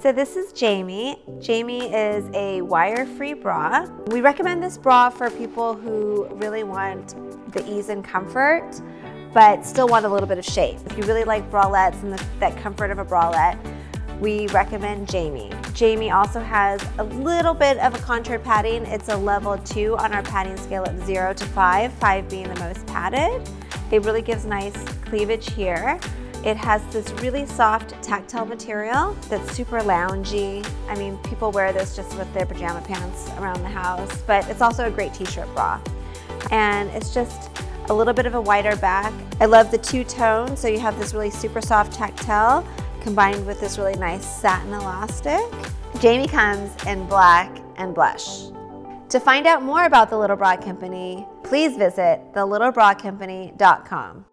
So this is Jamie. Jamie is a wire-free bra. We recommend this bra for people who really want the ease and comfort, but still want a little bit of shape. If you really like bralettes and the, that comfort of a bralette, we recommend Jamie. Jamie also has a little bit of a contour padding. It's a level two on our padding scale of zero to five, five being the most padded. It really gives nice cleavage here. It has this really soft tactile material that's super loungy. I mean, people wear this just with their pajama pants around the house, but it's also a great t-shirt bra. And it's just a little bit of a wider back. I love the two-tone, so you have this really super soft tactile combined with this really nice satin elastic. Jamie comes in black and blush. To find out more about The Little Bra Company, please visit thelittlebracompany.com.